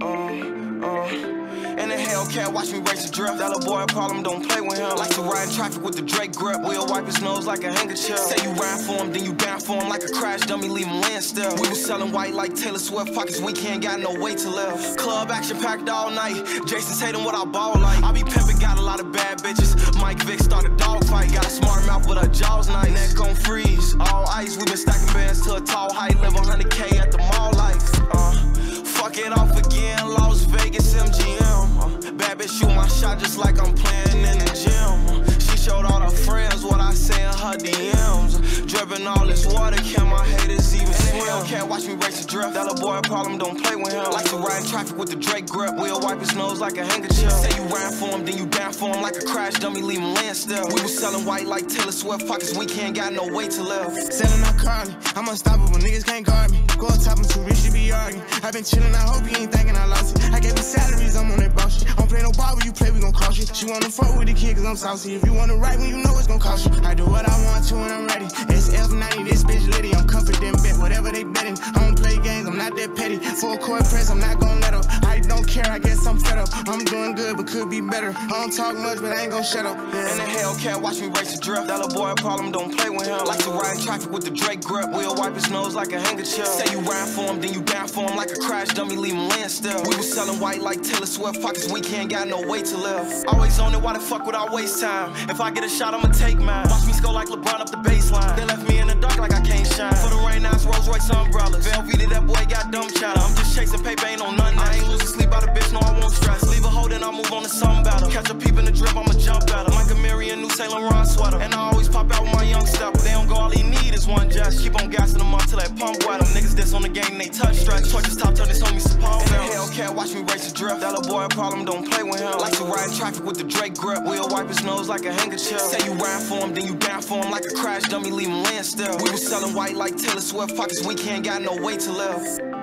And. In the Hellcat, watch me race a drift. Dollar boy problem, don't play with him. Like to ride in traffic with the Drake grip. We'll wipe his nose like a handkerchief. Say you ride for him, then you bound for him like a crash dummy, leave him land still. We was selling white like Taylor Swift pockets, we can't got no way to live. Club action packed all night. Jason's hating what I ball like. I be pimping, got a lot of bad bitches. Mike Vick started shot just like I'm playing in the gym. She showed all her friends what I say in her DMs. Dripping all this water, can my haters even swim? Hellcat, watch me race the drift. That little boy a problem, don't play with him. Like to ride in traffic with the Drake grip. We'll wipe his nose like a handkerchief. Say you ride for him, then you down for him like a crash dummy, leave him land still. We was selling white like Taylor Swift, pockets we can't got no way to live. Selling out Carly, I'm unstoppable, niggas can't guard me. Go on top, I'm too rich to be arguing. I've been chillin', I hope you ain't thinking I lost it. You. Wanna fuck with the kid, cause I'm saucy. If you wanna write when you know it's gon' cost you. I do what I want to when I'm ready. SF90, this bitch litty, I'm confident, bet whatever they betting. I don't play games, I'm not that petty. Full court press, I'm not gon' I'm doing good, but could be better. I don't talk much, but I ain't gon' shut up. Yeah. In the Hellcat, watch me race the drift. That little boy problem, don't play with him. Like to ride traffic with the Drake grip. We'll wipe his nose like a handkerchief. Say you ride for him, then you down for him like a crash dummy, leave him land still. We was selling white like Taylor Swift, pockets we can't got no way to live. Always on it, why the fuck would I waste time? If I get a shot, I'ma take mine. Watch me score like LeBron up the baseline. They left me in the dark like I can't shine. For the rain, it's Rolls Royce umbrellas. Velveeta, that boy got dumb china. I'm just chasing paper, ain't on nothing. I ain't losing sleep out of bitch, to some battle. Catch a peep in the drip, I'ma jump at her. Like a Marion, new Saint Laurent sweater. And I always pop out with my young stepper. They don't go, all he need is one jazz. Keep on gassing them up till that pump wet them. Niggas this on the game, they touch stretch. Torches top, turn this on me, support. The Hellcat, watch me race the drift. That little boy a problem, don't play with him. Like to ride traffic with the Drake grip. We'll wipe his nose like a handkerchief. Say you ride for him, then you down for him like a crash dummy, leave him land still. We was selling white like Taylor Swift, pockets we can't got no way to live.